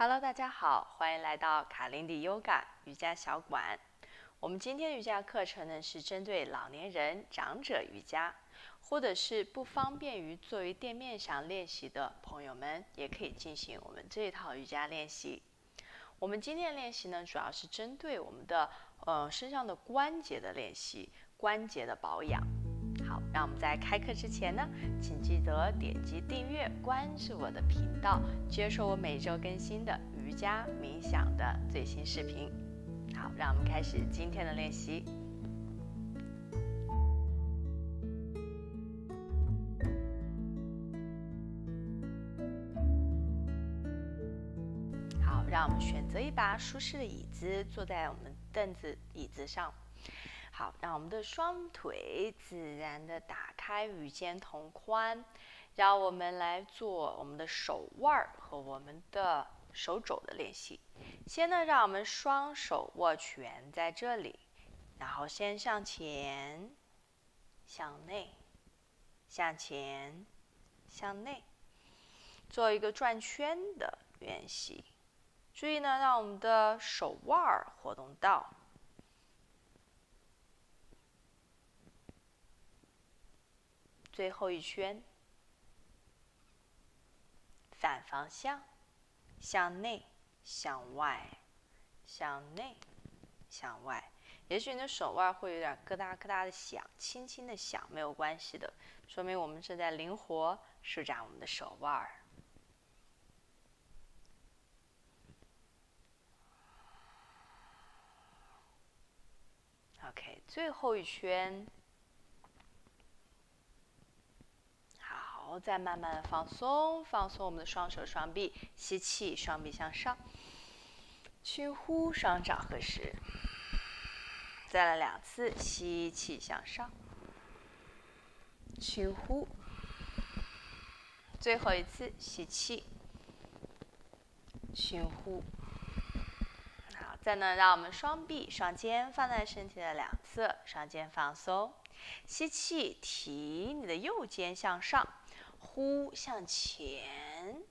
Hello，大家好，欢迎来到卡林迪 Yoga 瑜伽小馆。我们今天瑜伽课程呢是针对老年人、长者瑜伽，或者是不方便于坐于垫面上练习的朋友们，也可以进行我们这一套瑜伽练习。我们今天的练习呢，主要是针对我们的呃身上的关节的练习，关节的保养。好，让我们在开课之前呢，请记得点击订阅、关注我的频道，接收我每周更新的瑜伽冥想的最新视频。好，让我们开始今天的练习。好，让我们选择一把舒适的椅子，坐在我们凳子、椅子上。好，让我们的双腿自然的打开，与肩同宽。让我们来做我们的手腕和我们的手肘的练习。先呢，让我们双手握拳在这里，然后先向前、向内、向前、向内，做一个转圈的练习。注意呢，让我们的手腕活动到。最后一圈，反方向，向内，向外，向内，向外。也许你的手腕会有点咯哒咯哒的响，轻轻的响，没有关系的，说明我们是在灵活舒展我们的手腕儿。OK，最后一圈。好，再慢慢的放松，放松我们的双手双臂，吸气，双臂向上，轻呼，双掌合十。再来两次，吸气向上，轻呼。最后一次，吸气，轻呼。好，再呢，让我们双臂、双肩放在身体的两侧，双肩放松。吸气，提你的右肩向上。呼向前，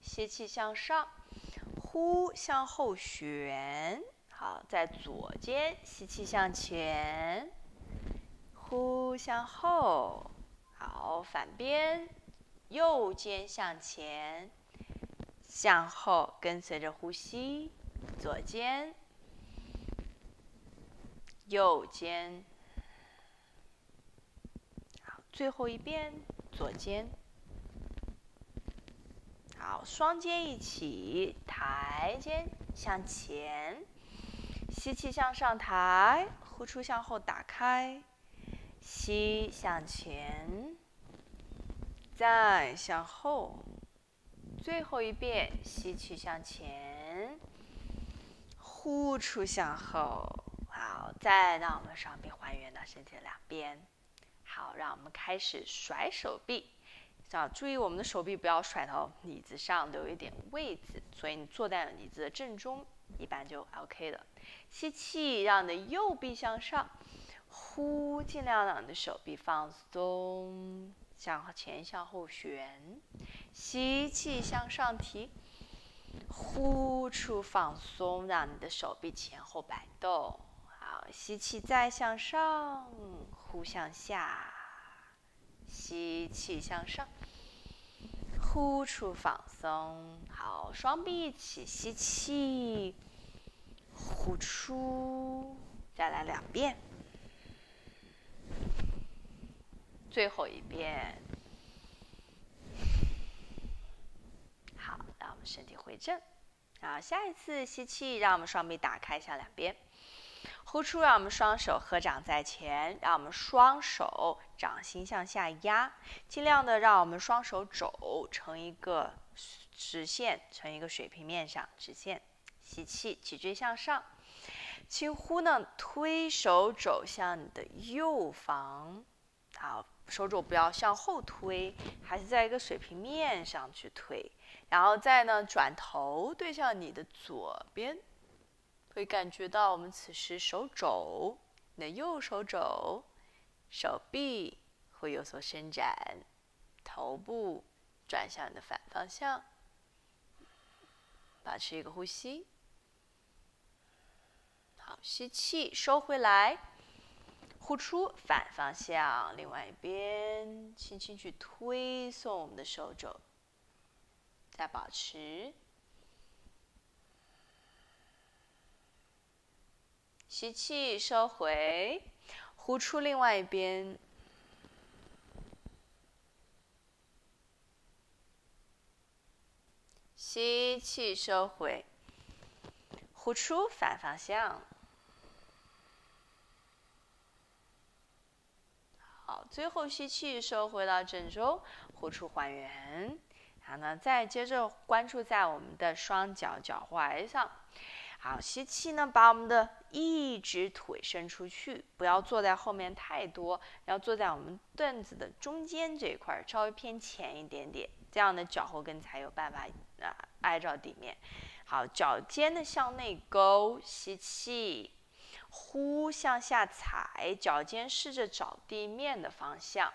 吸气向上，呼向后旋。好，在左肩吸气向前，呼向后。好，反边，右肩向前，向后，跟随着呼吸，左肩，右肩。好，最后一遍，左肩。好，双肩一起抬肩向前，吸气向上抬，呼出向后打开，吸向前，再向后，最后一遍吸气向前，呼出向后。好，再让我们双臂还原到身体的两边。好，让我们开始甩手臂。要注意，我们的手臂不要甩到椅子上，留一点位置。所以你坐在椅子的正中，一般就 OK 了。吸气，让你的右臂向上；呼，尽量让你的手臂放松，向前向后旋。吸气，向上提；呼出放松，让你的手臂前后摆动。好，吸气再向上，呼向下。吸气向上，呼出放松。好，双臂一起吸气，呼出，再来两遍，最后一遍。好，让我们身体回正。好，下一次吸气，让我们双臂打开向两边。呼出，让我们双手合掌在前，让我们双手掌心向下压，尽量的让我们双手肘成一个直线，成一个水平面上直线。吸气，脊椎向上；轻呼呢，推手肘向你的右方。好，手肘不要向后推，还是在一个水平面上去推。然后再呢，转头对向你的左边。会感觉到我们此时手肘，你的右手肘、手臂会有所伸展，头部转向你的反方向，保持一个呼吸。好，吸气，收回来，呼出，反方向，另外一边，轻轻去推送我们的手肘，再保持。吸气，收回，呼出，另外一边。吸气，收回，呼出，反方向。好，最后吸气，收回到正中，呼出还原。好，呢，再接着关注在我们的双脚脚踝上。好，吸气呢，把我们的一只腿伸出去，不要坐在后面太多，要坐在我们凳子的中间这一块，稍微偏前一点点，这样的脚后跟才有办法啊挨着地面。好，脚尖的向内勾，吸气。呼，向下踩，脚尖试着找地面的方向。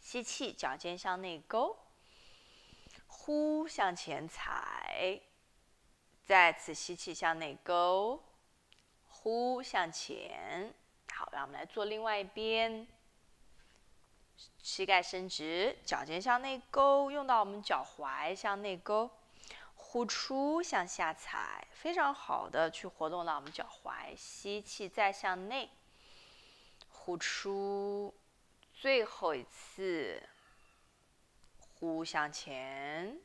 吸气，脚尖向内勾。呼，向前踩。再次吸气，向内勾。呼，向前。好，让我们来做另外一边。膝盖伸直，脚尖向内勾，用到我们脚踝向内勾。呼出，向下踩，非常好的去活动到我们脚踝。吸气，再向内，呼出，最后一次，呼向前。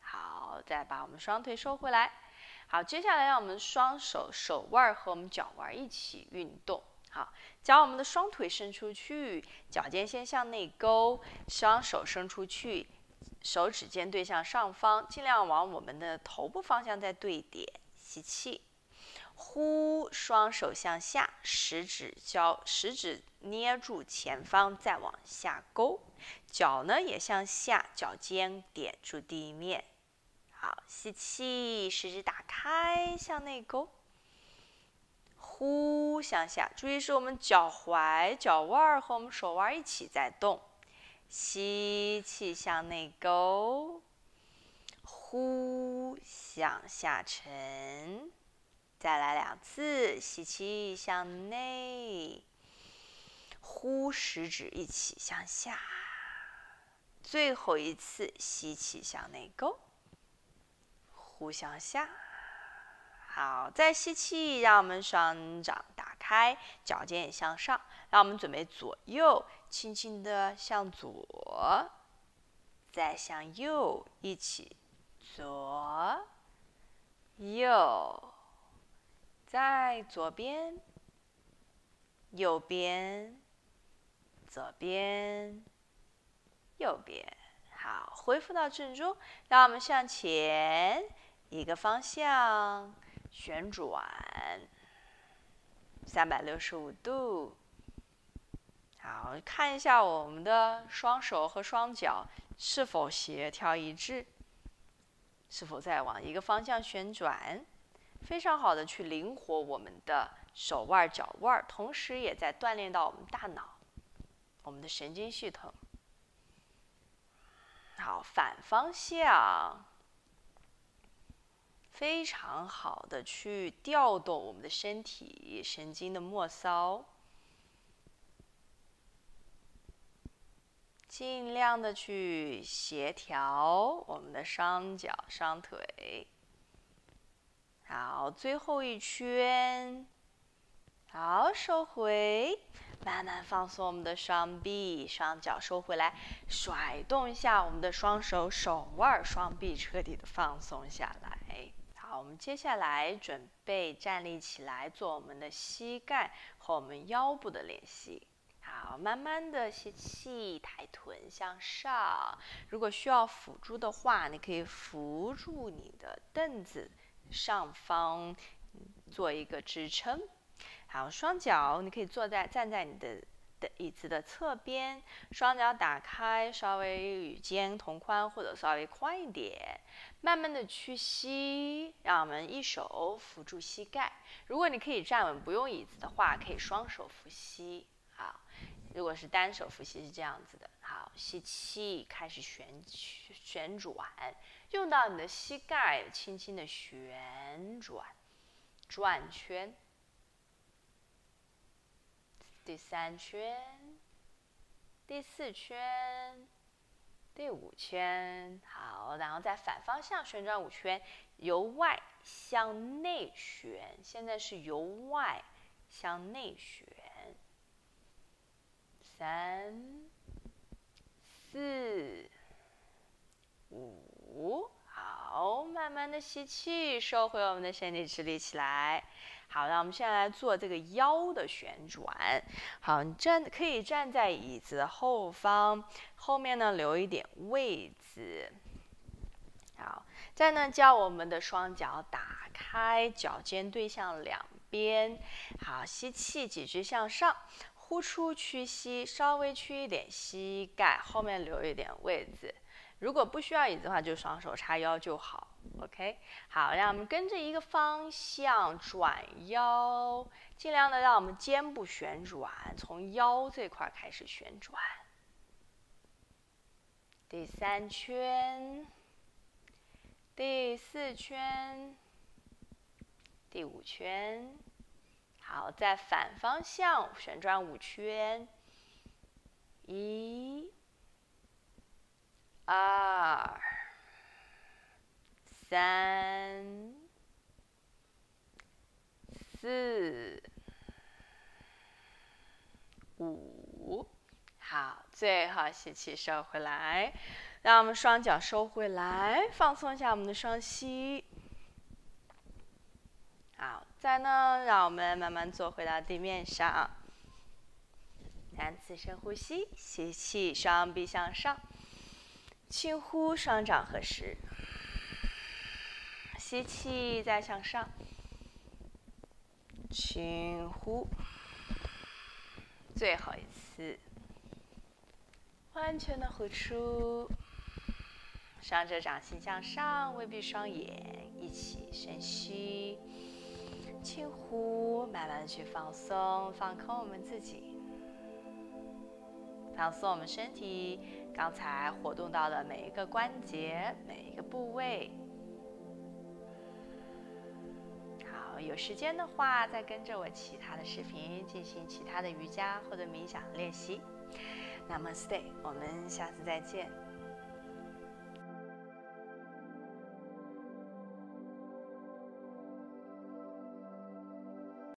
好，再把我们双腿收回来。好，接下来让我们双手手腕和我们脚腕一起运动。好，将我们的双腿伸出去，脚尖先向内勾，双手伸出去。手指尖对向上方，尽量往我们的头部方向再对点。吸气，呼，双手向下，食指交，食指捏住前方，再往下勾。脚呢也向下，脚尖点住地面。好，吸气，食指打开，向内勾。呼，向下，注意是我们脚踝、脚腕和我们手腕一起在动。吸气向内勾，呼向下沉，再来两次，吸气向内，呼食指一起向下，最后一次吸气向内勾，呼向下。好，再吸气，让我们双掌打开，脚尖也向上，让我们准备左右。轻轻的向左，再向右，一起左右，在左边、右边、左边、右边。好，恢复到正中，让我们向前一个方向旋转三百六十五度。好，看一下我们的双手和双脚是否协调一致，是否在往一个方向旋转，非常好的去灵活我们的手腕、脚腕，同时也在锻炼到我们大脑、我们的神经系统。好，反方向，非常好的去调动我们的身体神经的末梢。尽量的去协调我们的双脚、双腿。好，最后一圈。好，收回，慢慢放松我们的双臂、双脚，收回来，甩动一下我们的双手、手腕、双臂，彻底的放松下来。好，我们接下来准备站立起来，做我们的膝盖和我们腰部的练习。好，慢慢的吸气，抬臀向上。如果需要辅助的话，你可以扶住你的凳子上方，做一个支撑。好，双脚你可以坐在站在你的的椅子的侧边，双脚打开，稍微与肩同宽或者稍微宽一点。慢慢的屈膝，让我们一手扶住膝盖。如果你可以站稳不用椅子的话，可以双手扶膝。好。如果是单手呼吸是这样子的，好，吸气，开始旋旋转，用到你的膝盖，轻轻的旋转，转圈。第三圈，第四圈，第五圈，好，然后再反方向旋转五圈，由外向内旋。现在是由外向内旋。三、四、五，好，慢慢的吸气，收回我们的身体，直立起来。好，那我们现在来做这个腰的旋转。好，你站可以站在椅子后方，后面呢留一点位置。好，再呢将我们的双脚打开，脚尖对向两边。好，吸气，脊椎向上，呼出屈膝，稍微屈一点膝盖，后面留一点位置。如果不需要椅子的话，就双手叉腰就好。OK，好，让我们跟着一个方向转腰，尽量的让我们肩部旋转，从腰这块开始旋转。第三圈，第四圈，第五圈，好，再反方向旋转五圈，一。二、三、四、五，好，最后吸气收回来，让我们双脚收回来，放松一下我们的双膝。好，再呢，让我们慢慢坐回到地面上，三次深呼吸，吸气，双臂向上。轻呼，双掌合十，吸气，再向上，轻呼，最后一次，完全的呼出，双手掌心向上，微闭双眼，一起深吸，轻呼，慢慢的去放松，放空我们自己，放松我们身体。刚才活动到的每一个关节、每一个部位，好，有时间的话再跟着我其他的视频进行其他的瑜伽或者冥想练习。那么，stay，我们下次再见。